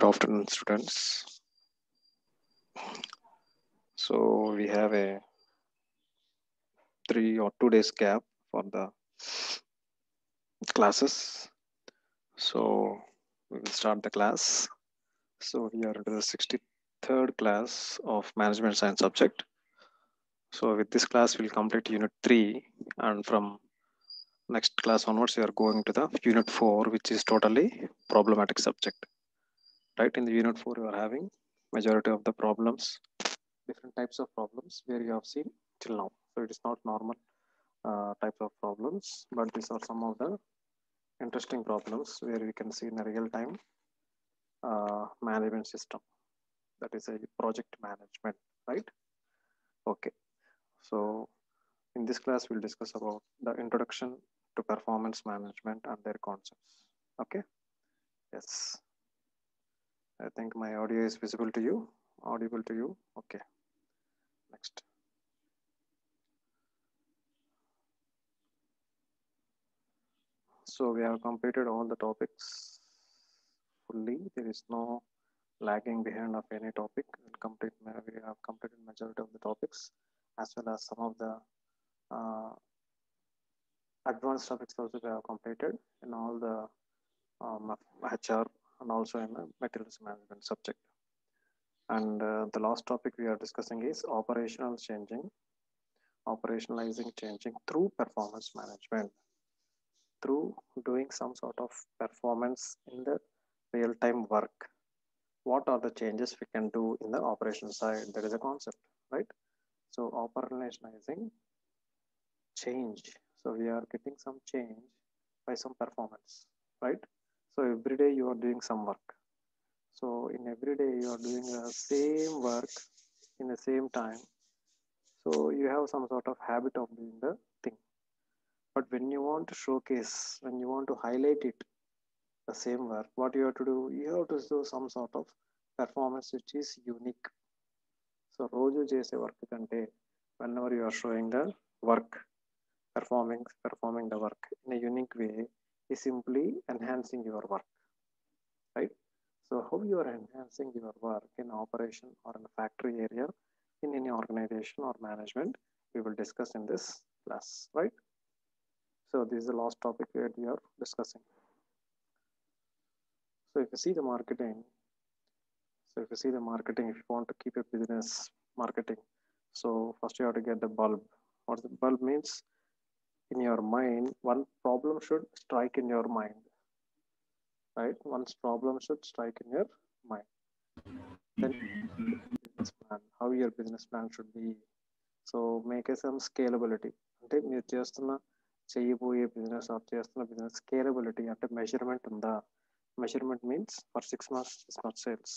Good afternoon, students. So we have a three or two days gap for the classes. So we will start the class. So we are into the 63rd class of management science subject. So with this class, we'll complete unit three and from next class onwards, we are going to the unit four, which is totally problematic subject. Right in the unit four, you are having majority of the problems, different types of problems where you have seen till now. So it is not normal uh, type of problems, but these are some of the interesting problems where we can see in a real time uh, management system. That is a project management, right? Okay. So in this class, we'll discuss about the introduction to performance management and their concepts. Okay. Yes. I think my audio is visible to you, audible to you. Okay. Next. So we have completed all the topics fully. There is no lagging behind of any topic. Complete, we have completed majority of the topics as well as some of the uh, advanced topics also we have completed in all the um, HR and also in the materials management subject. And uh, the last topic we are discussing is operational changing, operationalizing changing through performance management, through doing some sort of performance in the real-time work. What are the changes we can do in the operation side? That is a concept, right? So operationalizing change. So we are getting some change by some performance, right? So every day you are doing some work. So in every day you are doing the same work in the same time. So you have some sort of habit of doing the thing. But when you want to showcase, when you want to highlight it, the same work, what you have to do, you have to do some sort of performance which is unique. So రోజు చేసే work కంటే whenever you are showing the work, performing performing the work in a unique way is simply enhancing your work, right? So how you are enhancing your work in operation or in a factory area, in any organization or management, we will discuss in this class, right? So this is the last topic that we are discussing. So if you see the marketing, so if you see the marketing, if you want to keep a business marketing, so first you have to get the bulb. What the bulb means? In your mind, one problem should strike in your mind, right? One problem should strike in your mind. Then business plan, how your business plan should be. So make a some scalability. అంటే మీరు చేస్తున్న చేయబోయే business are చేస్తున్న business scalability అంటే measurement ఉందా measurement means for six months six month sales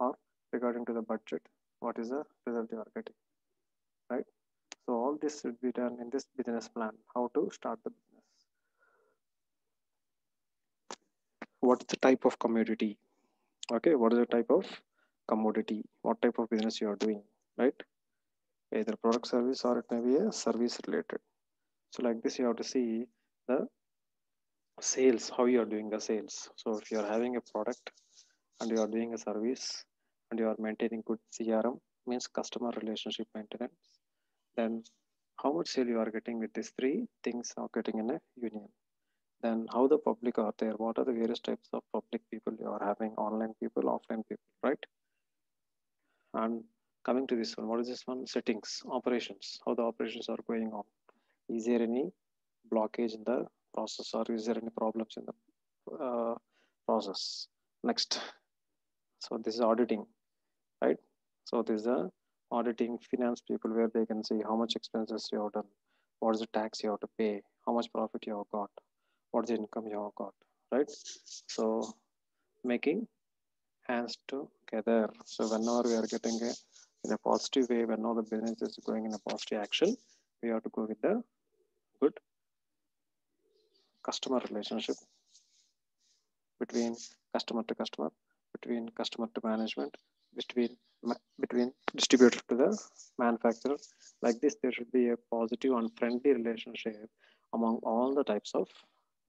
are regarding to the budget what is the result you are getting right So all this should be done in this business plan, how to start the business. What's the type of commodity? Okay, what is the type of commodity? What type of business you are doing, right? Either product service or it may be a service related. So like this, you have to see the sales, how you are doing the sales. So if you are having a product and you are doing a service and you are maintaining good CRM, means customer relationship maintenance then how much sale you are getting with these three things are getting in a union? Then how the public are there? What are the various types of public people you are having? Online people offline people right? And coming to this one what is this one? Settings operations how the operations are going on. Is there any blockage in the process or is there any problems in the uh, process? Next. So this is auditing right? So this is the auditing finance people where they can see how much expenses you have done what is the tax you have to pay how much profit you have got what's the income you have got right? So making hands together. So whenever we are getting a in a positive way whenever the business is going in a positive action we have to go with the good customer relationship between customer to customer between customer to management between between distributor to the manufacturer. Like this, there should be a positive and friendly relationship among all the types of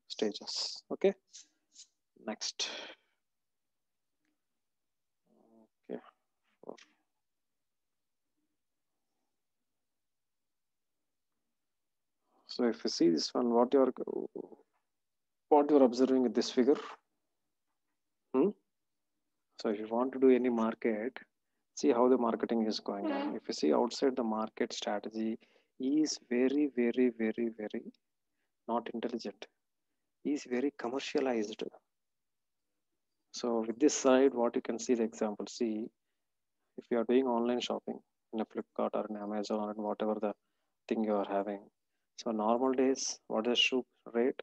stages. Okay, next. Okay. So if you see this one, what you're what you're observing in this figure? Hmm? So if you want to do any market, see how the marketing is going on. Hmm. If you see outside the market strategy is very, very, very, very not intelligent. Is very commercialized. So with this side, what you can see the example, see if you are doing online shopping in a Flipkart or in Amazon and whatever the thing you are having. So normal days, what is the shoe rate?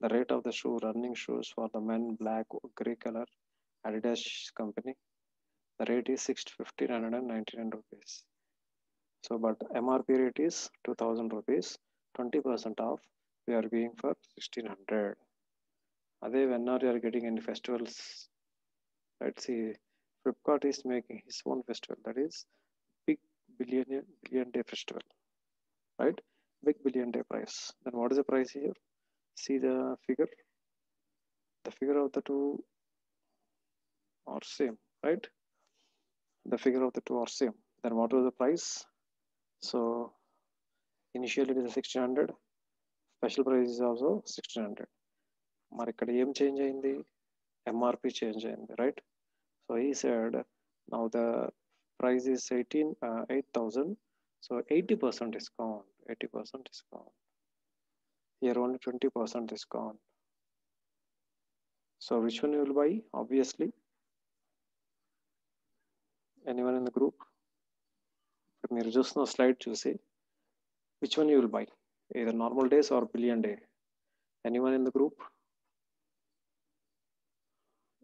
The rate of the shoe, running shoes for the men, black, gray color, Adidas company. The rate is 6,1599 rupees. So, but MRP rate is 2000 rupees, 20% off. We are giving for 1600. Other whenever you are getting any festivals, let's see, Flipkart is making his own festival that is big billion billion day festival, right? Big billion day price. Then what is the price here? See the figure. The figure of the two are same, right? The figure of the two are same. Then what was the price? So initially it is 1600. Special price is also 1600. మరి ఇక్కడ ఏం change అయింది MRP change అయింది right so ఈ side now the price is eighteen eight thousand so eighty percent discount eighty percent discount here only 20% discount. So which one you will buy? Obviously, anyone in the group? మీరు చూస్తున్న slide చూసి which one you will buy either normal days or billion day anyone in the group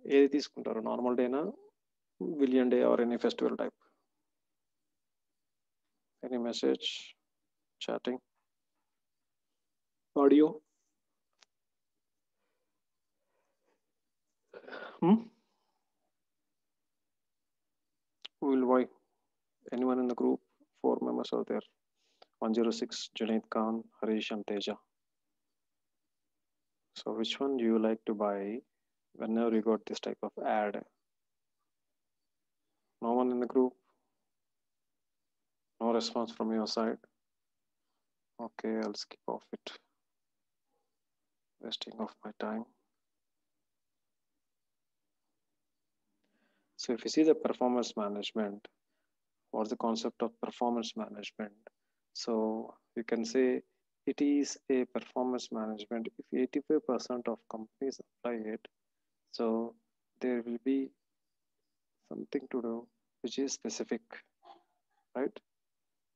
ఏది తీసుకుంటారు? Normal డేనా billion day or any festival type any message chatting audio who will buy anyone in the group? Four members are there. 106 Junaid Khan Harish and Teja. So which one do you like to buy whenever you got this type of ad? No one in the group? No response from your side? Okay i'll skip off it. Wasting of my time. So if you see the performance management, what's the concept of performance management? So you can say it is a performance management. If 85% of companies apply it, so there will be something to do which is specific, right?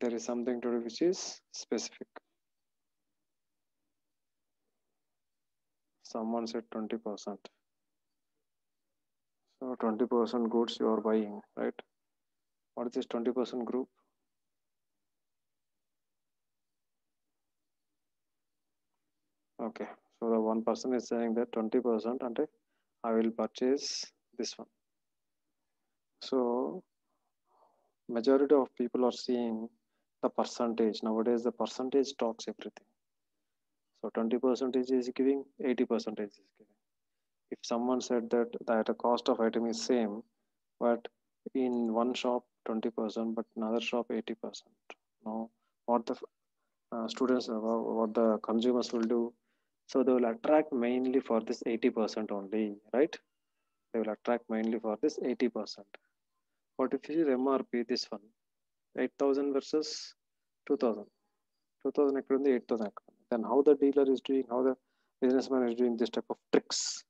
There is something to do which is specific. someone said 20%. So 20% goods you are buying, right? What is this 20% group? Okay, so the one person is saying that 20% and I will purchase this one. So majority of people are seeing the percentage. Nowadays the percentage talks everything. So 20 percentage is giving, 80 percentage is giving if someone said that that the cost of item is same, but in one shop 20%, but another shop 80%. no, what the uh, students, uh, what the consumers will do, so they will attract mainly for this 80% only, right? They will attract mainly for this 80%. What if you see MRP, this one, 8,000 versus 2,000. 2,000 8,000 Then how the dealer is doing, how the businessman is doing this type of tricks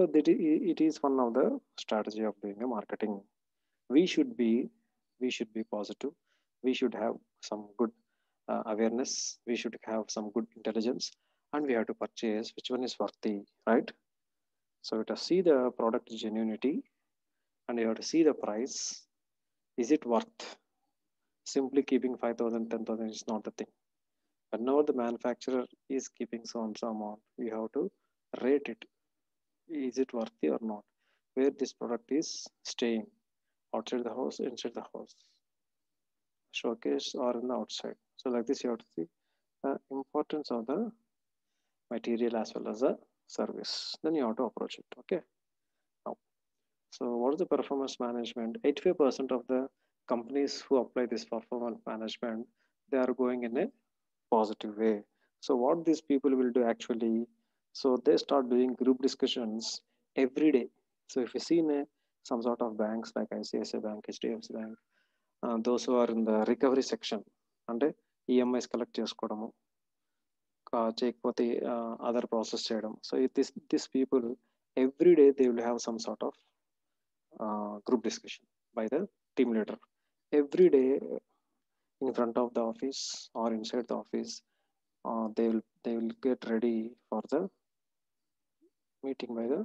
so that it is one of the strategy of doing a marketing. We should be we should be positive. We should have some good uh, awareness. We should have some good intelligence. And we have to purchase which one is worthy right? So you have to see the product genuinity and you have to see the price. Is it worth simply keeping 5000 10000 is not the thing. Whenever the manufacturer is keeping so and so amount we have to rate it is it worthy or not? Where this product is staying? Outside the house inside the house. Showcase or in the outside. So like this you have to see the importance of the material as well as the service. Then you have to approach it okay? Now so what is the performance management? 85% of the companies who apply this performance management they are going in a positive way. So what these people will do actually, so they start doing group discussions every day. So if you see eh, some sort of banks like ICICI Bank, HDFC Bank, uh, those who are in the recovery section, and eh, EMIs collect just other process So this these people every day they will have some sort of group discussion by the team leader every day eh, in front of the office or inside the office uh, they will they will get ready for the meeting by the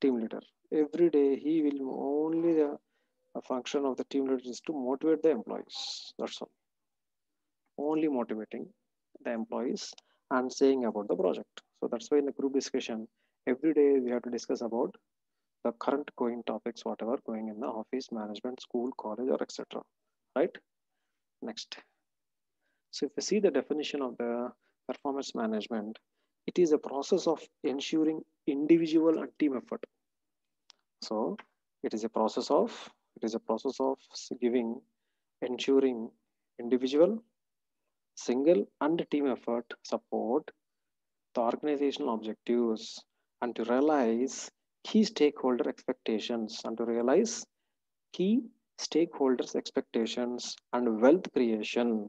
team leader every day he will only the uh, function of the team leader is to motivate the employees that's all only motivating the employees and saying about the project so that's why in the group discussion every day we have to discuss about the current going topics, whatever going in the office, management, school, college, or etc. Right? Next. So if you see the definition of the performance management, it is a process of ensuring individual and team effort. So it is a process of it is a process of giving, ensuring individual, single, and team effort support the organizational objectives and to realize key stakeholder expectations and to realize key stakeholders expectations and wealth creation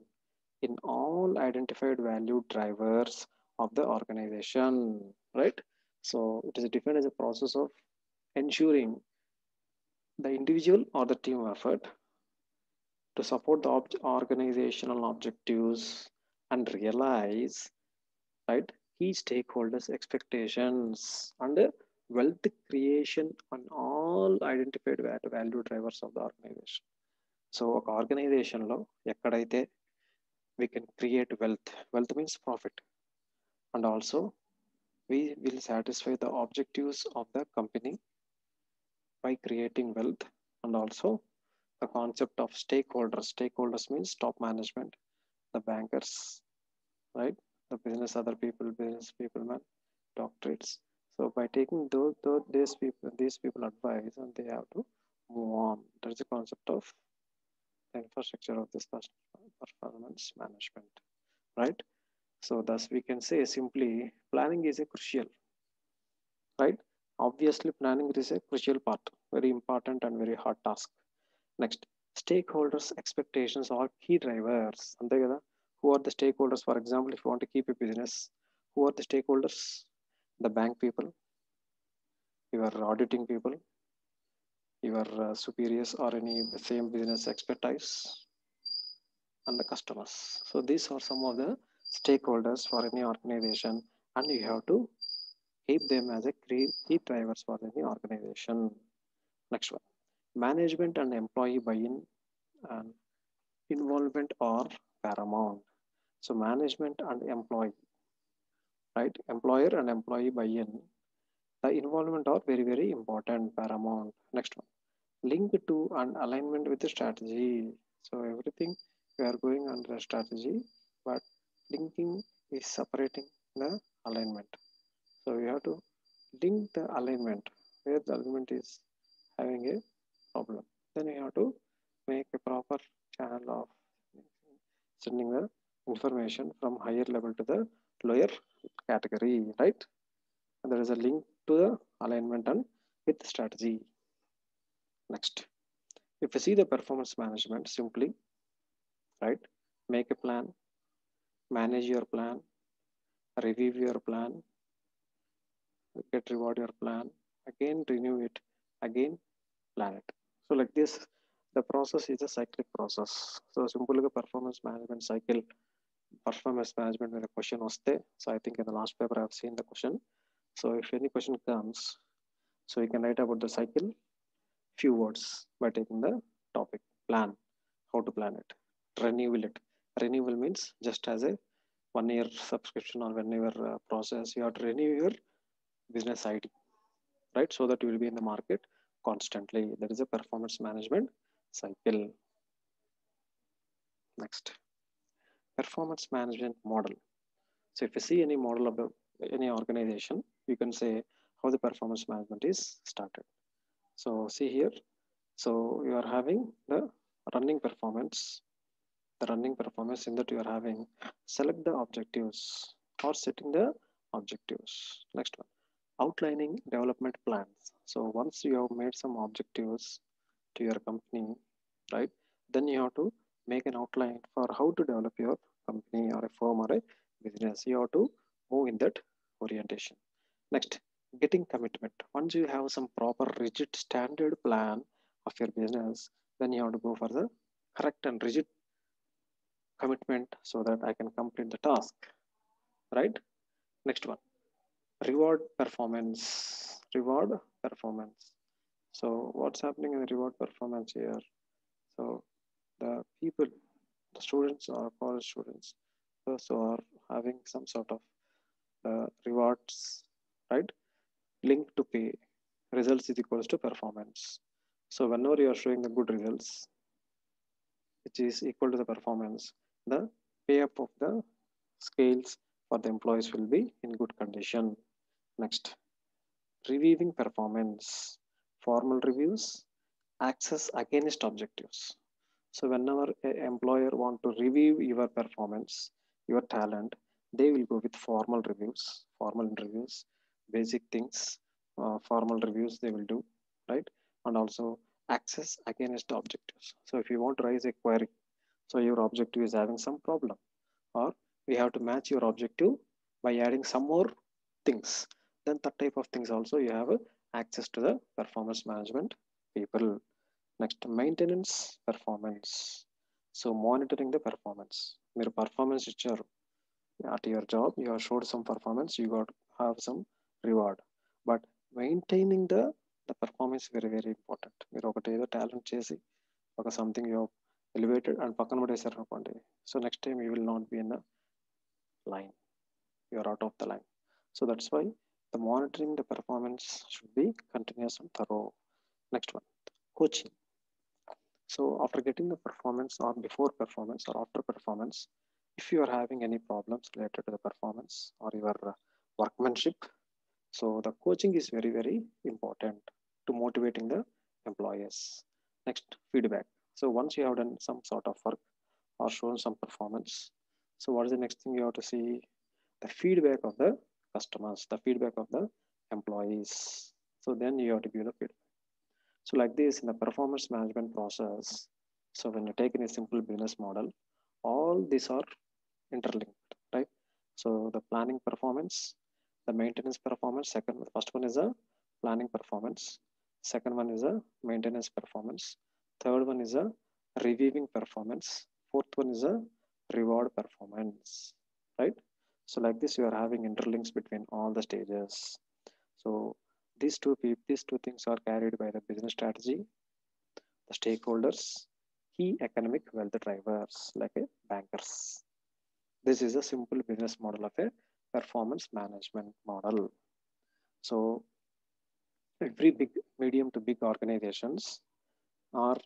in all identified value drivers of the organization right so it is defined as a process of ensuring the individual or the team effort to support the ob- organizational objectives and realize right key stakeholders expectations and wealth creation on all identified value drivers of the organization so ఒక ఆర్గనైజేషన్లో ఎక్కడైతే we can create wealth wealth means profit and also we will satisfy the objectives of the company by creating wealth and also the concept of stakeholders. Stakeholders means top management, the bankers, right? The business, other people, business people, man, doctorates. So by taking those, those these people, these people advice and they have to move on. That's the concept of infrastructure of this performance management, right? So thus we can say simply planning is a crucial, right? Obviously planning is a crucial part, very important and very hard task. Next, stakeholders expectations are key drivers. Who are the stakeholders? For example, if you want to keep a business, who are the stakeholders? The bank people, your auditing people, your uh, superiors or any same business expertise, and the customers. So these are some of the stakeholders for any organization and you have to keep them as a key drivers for any organization next one management and employee buy-in and involvement are paramount so management and employee, right? Employer and employee buy-in. The involvement are very, very important, paramount. Next one. Link to and alignment with the strategy. So everything we are going under strategy, but linking is separating the alignment. So we have to link the alignment where the alignment is having a problem. Then we have to make a proper channel of sending the information from higher level to the lower category, right? And there is a link to the alignment and with strategy. Next, if you see the performance management, simply, right? Make a plan, manage your plan, review your plan, get reward your plan, again renew it, again plan it. So like this, the process is a cyclic process. So simple performance management cycle performance management when a question was there. So I think in the last paper I've seen the question. So if any question comes, so you can write about the cycle, few words by taking the topic, plan, how to plan it, renewal it. Renewal means just as a one year subscription or whenever uh, process, you have to renew your business ID, right? So that you will be in the market constantly. That is a performance management cycle. Next performance management model. So if you see any model of the, any organization, you can say how the performance management is started. So see here, so you are having the running performance, the running performance in that you are having, select the objectives, or setting the objectives. Next one. Outlining development plans. So once you have made some objectives to your company right then you have to make an outline for how to develop your company or a firm or a business. You have to move in that orientation. Next getting commitment. Once you have some proper rigid standard plan of your business then you have to go for the correct and rigid commitment so that I can complete the task, right? Next one, reward performance, reward performance. So what's happening in the reward performance here? So the people, the students or college students, also are having some sort of uh, rewards, right? Linked to pay. Results is equals to performance. So whenever you are showing the good results, which is equal to the performance, the pay up of the scales for the employees will be in good condition. Next, reviewing performance, formal reviews, access against objectives. So whenever an employer want to review your performance, your talent, they will go with formal reviews, formal interviews, basic things, uh, formal reviews they will do, right? And also access against objectives. So if you want to raise a query so your objective is having some problem or we have to match your objective by adding some more things. Then that type of things also you have access to the performance management people. Next, maintenance performance. So monitoring the performance. మీరు performance ఇచ్చారు at your job you have showed some performance you got have some reward but maintaining the the performance very very important మీరు ఒకటి ఏదో talent చేసి ఒక something you elevated and பக்கம் மட்டும் one day. so next time you will not be in the line. You are out of the line. So that's why the monitoring the performance should be continuous and thorough. Next one coaching. So after getting the performance or before performance or after performance if you are having any problems related to the performance or your workmanship so the coaching is very very important to motivating the employers next feedback so once you have done some sort of work or shown some performance, so what is the next thing you have to see? The feedback of the customers, the feedback of the employees. So then you have to give the feedback. So like this in the performance management process, so when you take in a simple business model, all these are interlinked, right? So the planning performance, the maintenance performance, second, first one is a planning performance. Second one is a maintenance performance. Third one is a reviewing performance. Fourth one is a reward performance, right? So like this, you are having interlinks between all the stages. So these two these two things are carried by the business strategy, the stakeholders, key economic wealth drivers like a bankers. This is a simple business model of a performance management model. So every big, medium to big organizations are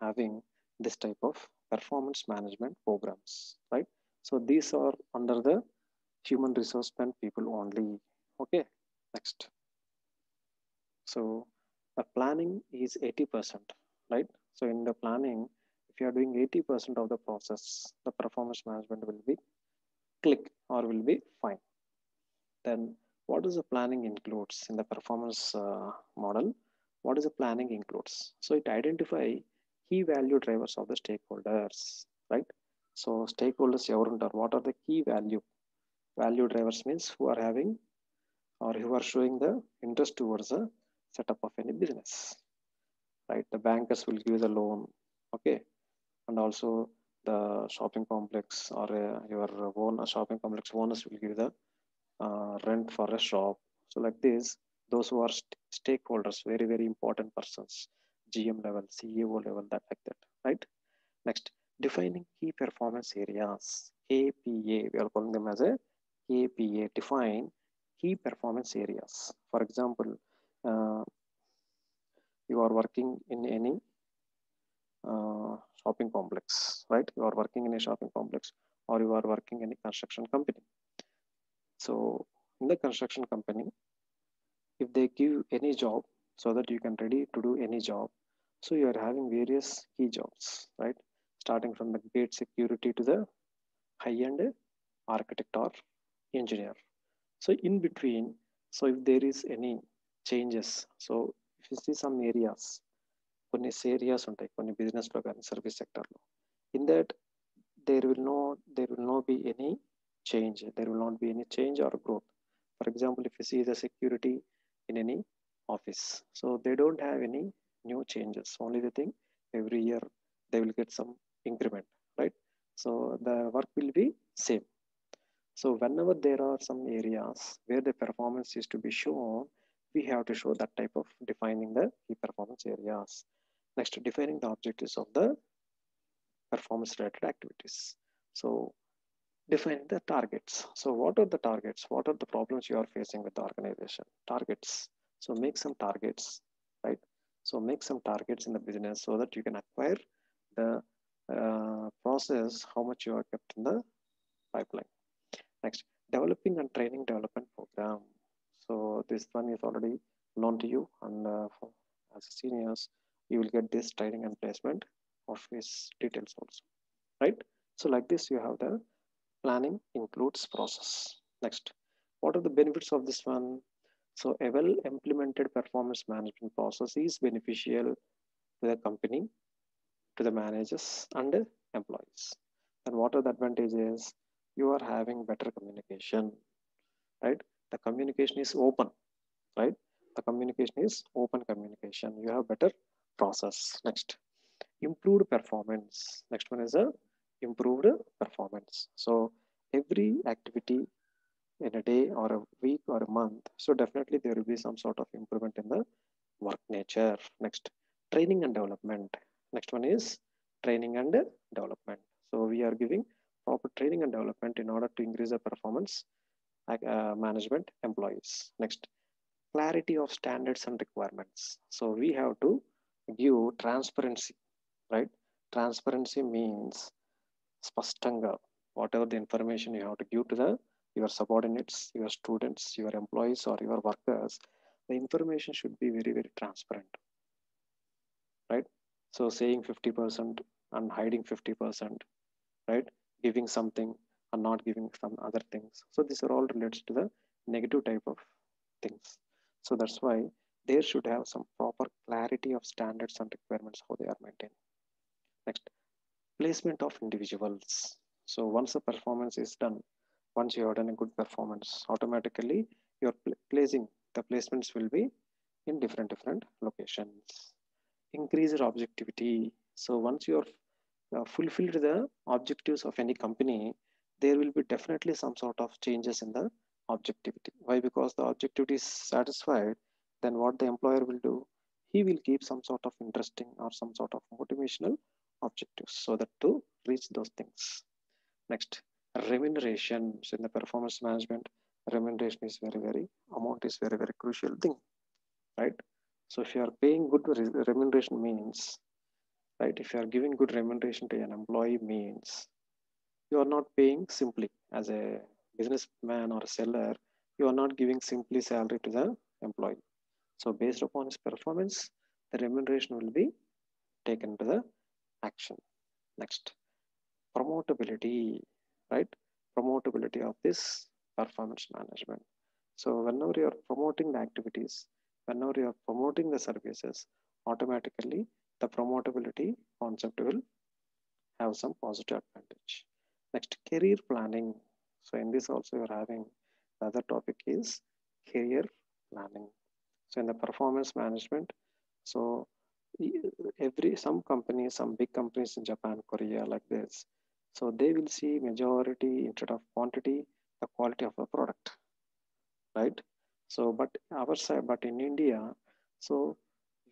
having this type of performance management programs, right? So these are under the human resource spend people only. Okay, next. So the planning is 80%, right? So in the planning, if you are doing 80% of the process, the performance management will be click or will be fine. Then what does the planning includes in the performance uh, model? What is the planning includes? So it identify key value drivers of the stakeholders, right? So stakeholders, what are the key value? Value drivers means who are having or who are showing the interest towards the setup of any business, right? The bankers will give the loan, okay? And also the shopping complex or uh, your own shopping complex owners will give the uh, rent for a shop. So like this, those who are st stakeholders, very, very important persons, GM level, CEO level, that like that, right? Next, defining key performance areas, KPA, we are calling them as a KPA, define key performance areas. For example, uh, you are working in any uh, shopping complex, right? You are working in a shopping complex or you are working in a construction company. So in the construction company, if they give any job so that you can ready to do any job, so you are having various key jobs, right? Starting from the gate security to the high-end architect or engineer. So in between, so if there is any changes, so if you see some areas, కొన్ని areas ఉంటాయి కొన్ని బిజినెస్లో కానీ service సెక్టర్లో in that there will know there will know be any change their will not be any change or growth for example if you see the security in any office. So they don't have any new changes. Only the thing every year they will get some increment, right? So the work will be same. So whenever there are some areas where the performance is to be shown, we have to show that type of defining the key performance areas. Next, defining the objectives of the performance related activities. So define the targets. So what are the targets? What are the problems you are facing with the organization? Targets. So make some targets, right? So make some targets in the business so that you can acquire the uh, process, how much you are kept in the pipeline. Next, developing and training development program. So this one is already known to you and uh, for, as seniors, you will get this training and placement office details also, right? So like this, you have the planning includes process. Next, what are the benefits of this one? So a well implemented performance management process is beneficial to the company, to the managers and the employees. And what are the advantages? you are having better communication right the communication is open right the communication is open communication you have better process next improved performance next one is a improved performance so every activity in a day or a week or a month so definitely there will be some sort of improvement in the work nature next training and development next one is training and development so we are giving proper training and development in order to increase the performance uh, management employees. Next, clarity of standards and requirements. So we have to give transparency, right? Transparency means spastanga, whatever the information you have to give to the your subordinates, your students, your employees, or your workers, the information should be very, very transparent, right? So saying 50% and hiding 50%, right? giving something and not giving some other things. So these are all related to the negative type of things. So that's why there should have some proper clarity of standards and requirements how they are maintained. Next, placement of individuals. So once the performance is done, once you have done a good performance, automatically you're pl placing the placements will be in different different locations. Increase your objectivity. So once you're uh, fulfilled the objectives of any company, there will be definitely some sort of changes in the objectivity. Why? Because the objectivity is satisfied, then what the employer will do? He will keep some sort of interesting or some sort of motivational objectives so that to reach those things. Next, remuneration. So in the performance management, remuneration is very, very, amount is very, very crucial thing, right? So if you are paying good remuneration means right? If you are giving good remuneration to an employee means you are not paying simply as a businessman or a seller, you are not giving simply salary to the employee. So based upon his performance, the remuneration will be taken to the action. Next, promotability, right? Promotability of this performance management. So whenever you are promoting the activities, whenever you are promoting the services, automatically the promotability concept will have some positive advantage. Next, career planning. So in this also you're having the other topic is career planning. So in the performance management, so every some companies, some big companies in Japan, Korea like this, so they will see majority instead of quantity, the quality of the product, right? So, but our side, but in India, so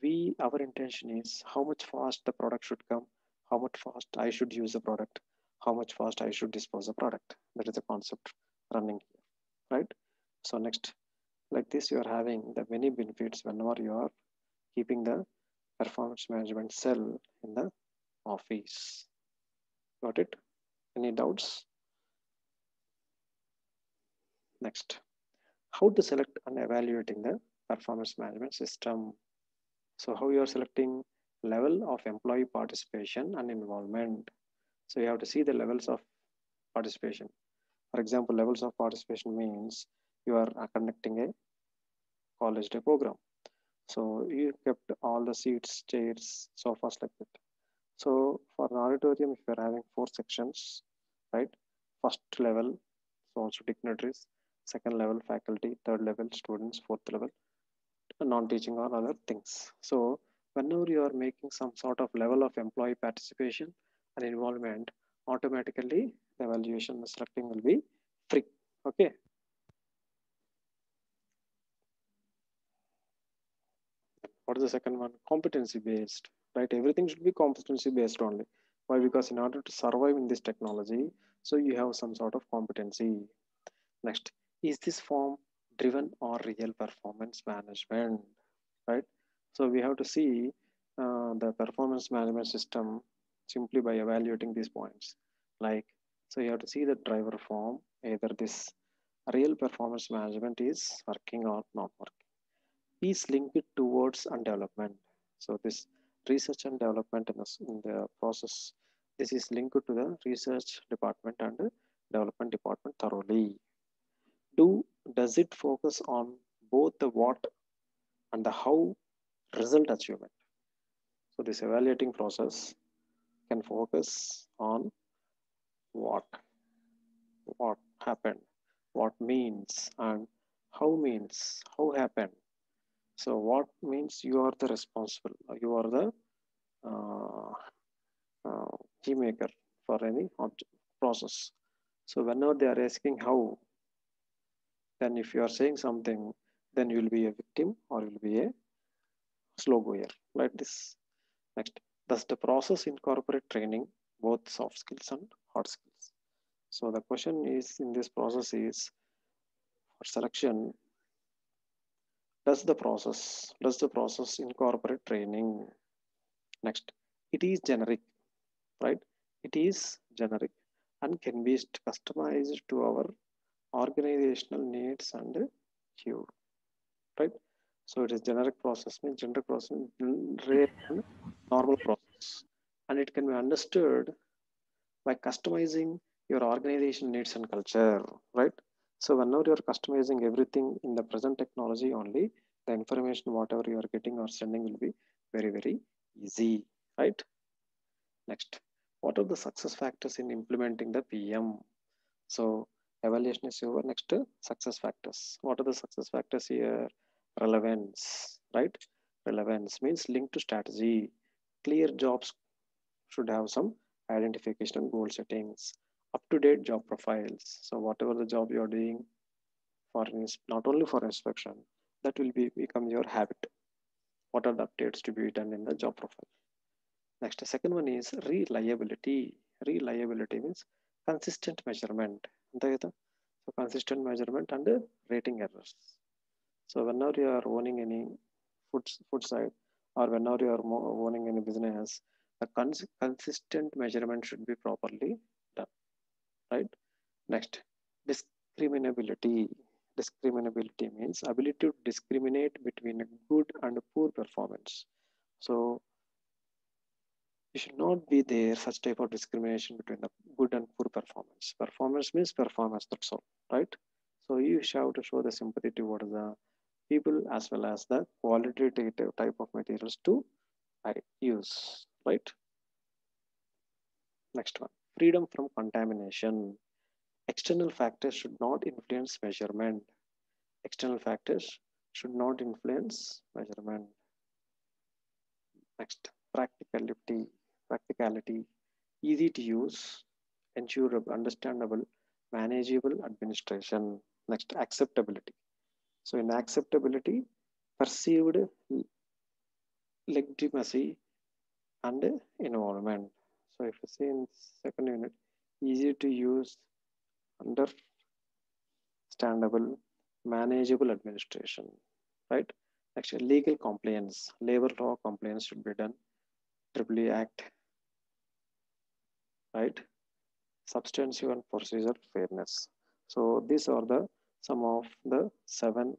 we our intention is how much fast the product should come how much fast i should use the product how much fast i should dispose the product. That is the concept running right? So next like this you are having the many benefits whenever you are keeping the performance management cell in the office got it any doubts next how to select and evaluating the performance management system so how you are selecting level of employee participation and involvement. So you have to see the levels of participation. For example, levels of participation means you are conducting a college day program. So you kept all the seats, chairs, sofas like that. So for an auditorium, if you're having four sections, right? First level, so also dignitaries, second level faculty, third level students, fourth level non-teaching or other things. So whenever you are making some sort of level of employee participation and involvement, automatically the evaluation and selecting will be free. Okay. What is the second one? Competency based, right? Everything should be competency based only. Why? Because in order to survive in this technology, so you have some sort of competency. Next, is this form driven or real performance management, right? So we have to see uh, the performance management system simply by evaluating these points. Like, so you have to see the driver form, either this real performance management is working or not working. Is linked towards and development. So this research and development in the, in the process, this is linked to the research department and development department thoroughly. Do does it focus on both the what and the how result achievement? So this evaluating process can focus on what, what happened, what means, and how means, how happened. So what means you are the responsible, you are the uh, uh, for any process. So whenever they are asking how, then if you are saying something, then you will be a victim or you will be a slow goer like this. Next, does the process incorporate training, both soft skills and hard skills? So the question is in this process is for selection, does the process, does the process incorporate training? Next, it is generic, right? It is generic and can be customized to our organizational needs and cure, right? So it is generic process means generic process normal process, and it can be understood by customizing your organization needs and culture, right? So whenever you're customizing everything in the present technology only, the information whatever you are getting or sending will be very very easy, right? Next, what are the success factors in implementing the PM? So evaluation is over. Next, success factors. What are the success factors here? Relevance, right? Relevance means linked to strategy. Clear jobs should have some identification and goal settings. Up-to-date job profiles. So whatever the job you're doing for not only for inspection, that will be become your habit. What are the updates to be done in the job profile? Next, the second one is reliability. Reliability means consistent measurement. So consistent measurement and rating errors. So whenever you are owning any food, food side or whenever you are owning any business, the cons consistent measurement should be properly? Discriminability. Discriminability means ability to discriminate between a good and a poor performance. So you should not be there such type of discrimination between the good and poor performance. Performance means performance, that's all, right? So you have to show the sympathy towards the people as well as the qualitative type of materials to use, right? Next one, freedom from contamination. External factors should not influence measurement. External factors should not influence measurement. Next, practicality practicality, easy to use, ensurable, understandable, manageable administration. Next, acceptability. So in acceptability, perceived legitimacy and involvement. So if you see in second unit, easy to use, understandable, manageable administration, right? Actually, legal compliance, labor law compliance should be done. Triple Act right? Substantive and procedural fairness. So these are the some of the seven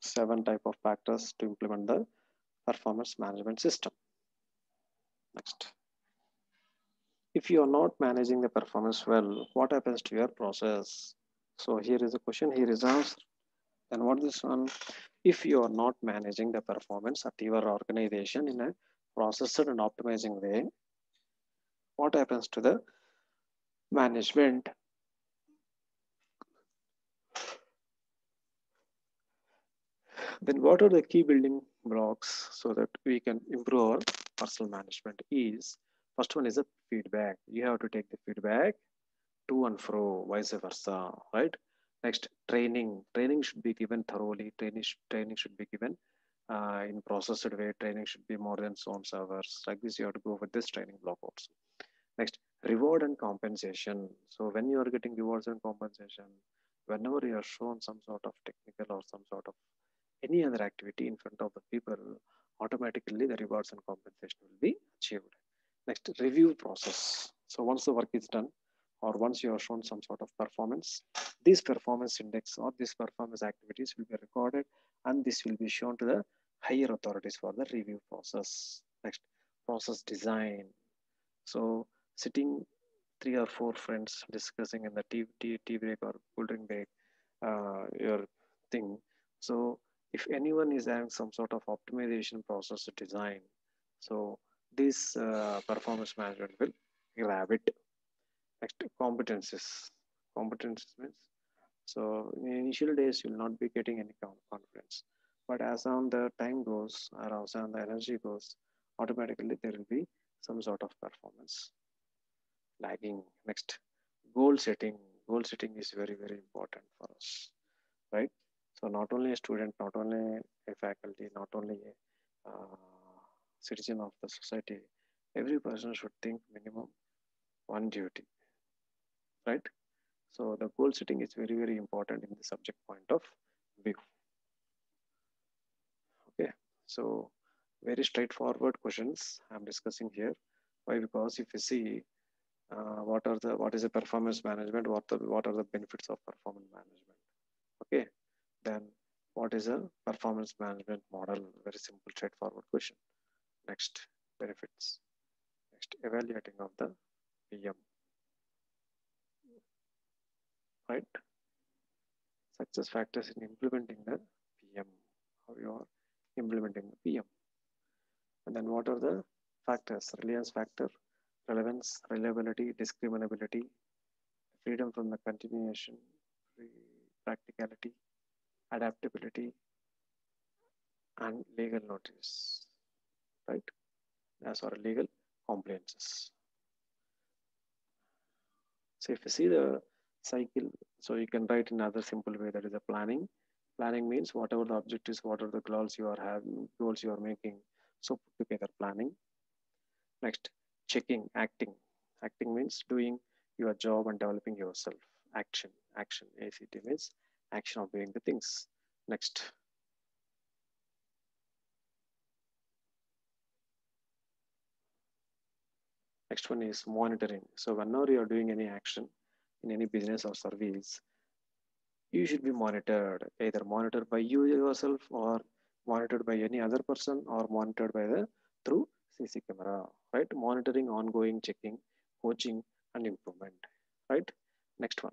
seven type of factors to implement the performance management system. Next. If you are not managing the performance well, what happens to your process? So here is a question, here is answer. And what this one? If you are not managing the performance at your organization in a processed and optimizing way, what happens to the management? Then what are the key building blocks so that we can improve our personal management is first one is a feedback. You have to take the feedback to and fro, vice versa, right? Next, training. Training should be given thoroughly. Training, training should be given uh, in processed way. Training should be more than some servers. Like this, you have to go with this training block also. Next, reward and compensation. So when you are getting rewards and compensation, whenever you are shown some sort of technical or some sort of any other activity in front of the people, automatically the rewards and compensation will be achieved. Next, review process. So once the work is done, or once you have shown some sort of performance, this performance index or this performance activities will be recorded and this will be shown to the higher authorities for the review process. Next, process design. So sitting three or four friends discussing in the tea, tea, tea break or cool break, uh, your thing. So if anyone is having some sort of optimization process design, so this uh, performance management will grab it. Next, competencies. Competencies means, so in initial days, you'll not be getting any confidence. But as on the time goes, or as on the energy goes, automatically there will be some sort of performance lagging. Next, goal setting. Goal setting is very, very important for us, right? So not only a student, not only a faculty, not only a uh, citizen of the society, every person should think minimum one duty, right? So the goal setting is very, very important in the subject point of view. Okay, so very straightforward questions I'm discussing here. Why? Because if you see uh, what are the what is the performance management, what the what are the benefits of performance management? Okay, then what is a performance management model? Very simple, straightforward question. Next, benefits. Next, evaluating of the PM. Right? Success factors in implementing the PM. How you are implementing the PM. And then what are the factors? Reliance factor, relevance, reliability, discriminability, freedom from the contamination, practicality, adaptability, and legal notice, right? As our legal compliances. So if you see the cycle, so you can write in another simple way that is a planning. Planning means whatever the objectives, what are the goals you are having, goals you are making. So put together planning. Next, checking, acting. Acting means doing your job and developing yourself. Action, action. ACT means action of doing the things. Next. Next one is monitoring. So whenever you are doing any action in any business or service, you should be monitored, either monitored by you yourself or monitored by any other person or monitored by the through CC camera, right? Monitoring, ongoing, checking, coaching, and improvement, right? Next one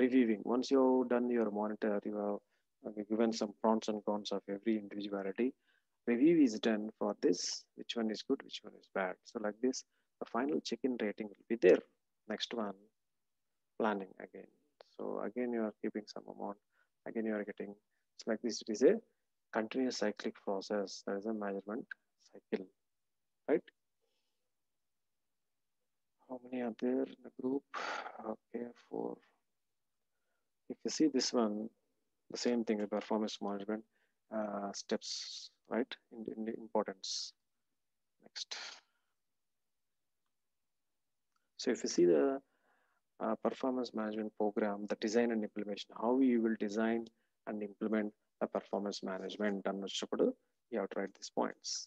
reviewing. Once you've done your monitor, you have uh, given some pros and cons of every individuality. Review is done for this, which one is good, which one is bad. So like this, the final check-in rating will be there. Next one, planning again. So again, you are keeping some amount. Again, you are getting, it's like this, it is a continuous cyclic process. There is a measurement cycle, right? How many are there in the group? Okay, four, if you see this one, the same thing, the performance management uh, steps, right, in, in the importance. Next. So if you see the uh, performance management program, the design and implementation, how you will design and implement a performance management you have to write these points.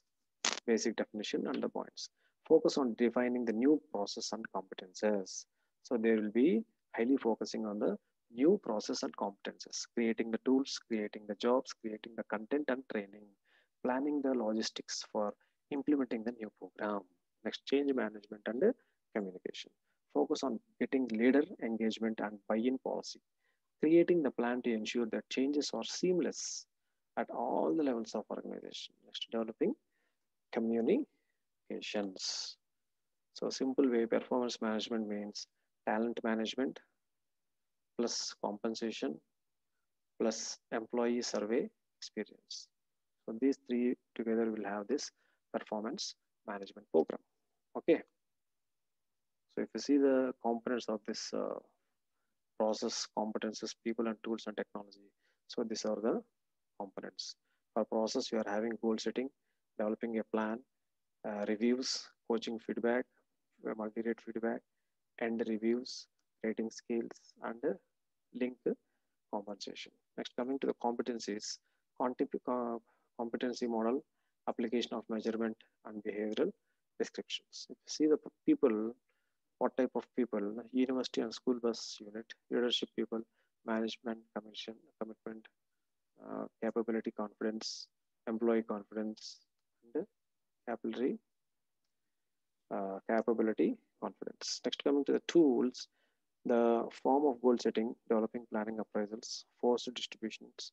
Basic definition and the points. Focus on defining the new process and competences. So they will be highly focusing on the new process and competences, creating the tools, creating the jobs, creating the content and training, planning the logistics for implementing the new program, next change management and communication. Focus on getting leader engagement and buy-in policy. Creating the plan to ensure that changes are seamless at all the levels of organization. Next, developing communications. So simple way performance management means talent management plus compensation plus employee survey experience. So these three together will have this performance management program. Okay. So if you see the components of this uh, process, competences, people and tools and technology. So these are the components. For process, you are having goal setting, developing a plan, uh, reviews, coaching feedback, multi-rate feedback, and reviews, rating scales, and uh, link compensation. Next, coming to the competencies, competency model, application of measurement and behavioral descriptions. If you see the people, what type of people, university and school bus unit, leadership people, management, commission, commitment, uh, capability confidence, employee confidence, and capillary uh, capability confidence. Next, coming to the tools, the form of goal setting, developing planning appraisals, forced distributions,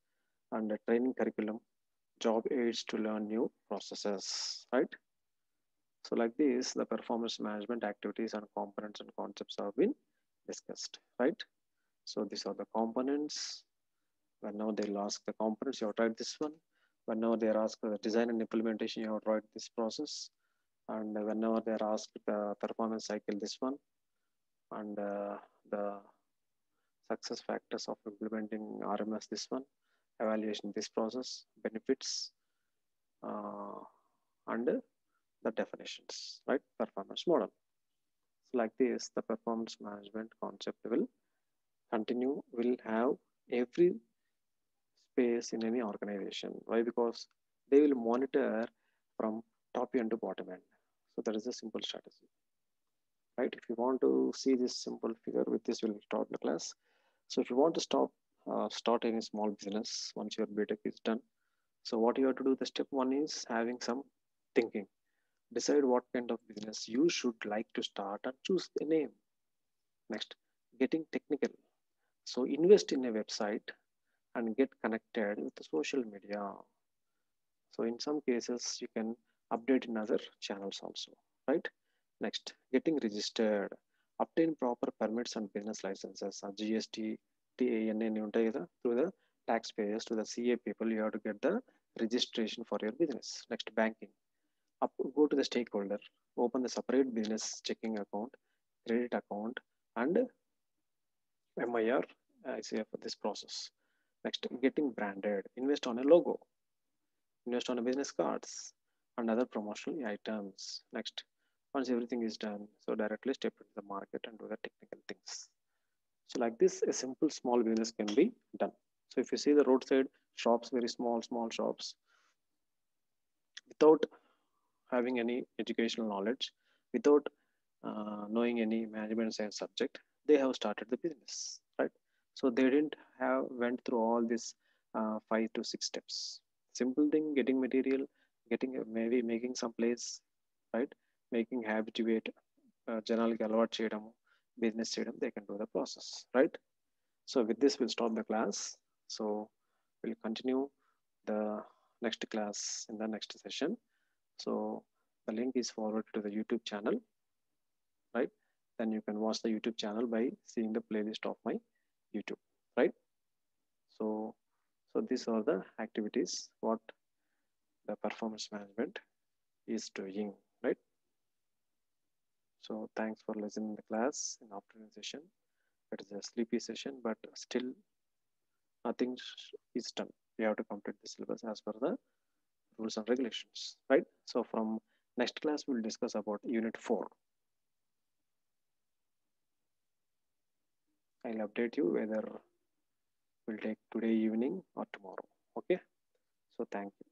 and the training curriculum, job aids to learn new processes, right? So like this, the performance management activities and components and concepts have been discussed, right? So these are the components. Whenever they'll ask the components, you have tried this one. Whenever they're asked the design and implementation, you have tried this process. And whenever they're asked the performance cycle, this one. And uh, the success factors of implementing PMS, this one. Evaluation, this process, benefits, uh, and the definitions, right? Performance model. So like this, the performance management concept will continue, will have every space in any organization. Why? Because they will monitor from top end to bottom end. So that is a simple strategy, right? If you want to see this simple figure with this, we'll start the class. So if you want to stop, uh, start any small business once your BTech is done. So what you have to do, the step one is having some thinking Decide what kind of business you should like to start and choose the name. Next, getting technical. So invest in a website and get connected with the social media. So in some cases, you can update in other channels also, right? Next, getting registered. Obtain proper permits and business licenses, and GST, TAN, and through the taxpayers, to the CA people, you have to get the registration for your business. Next, banking up, go to the stakeholder, open the separate business checking account, credit account, and MIR ICF for this process. Next, getting branded, invest on a logo, invest on a business cards and other promotional items. Next, once everything is done, so directly step into the market and do the technical things. So like this, a simple small business can be done. So if you see the roadside shops, very small, small shops, without having any educational knowledge, without uh, knowing any management science subject, they have started the business, right? So they didn't have went through all these uh, five to six steps. Simple thing, getting material, getting maybe making some place, right? Making habituate, uh, జనాలకి అలవాటు చేయడము business చేయడం they can do the process right so with this will stop the class so will continue the next class in the next session so the link is forwarded to the YouTube channel, right? Then you can watch the YouTube channel by seeing the playlist of my YouTube, right? So, so these are the activities what the performance management is doing, right? So thanks for listening the class in afternoon session. It is a sleepy session, but still nothing is done. We have to complete the syllabus as per the rules and regulations, right? So from next class, we'll discuss about unit four. I'll update you whether we'll take today evening or tomorrow. Okay. So thank you.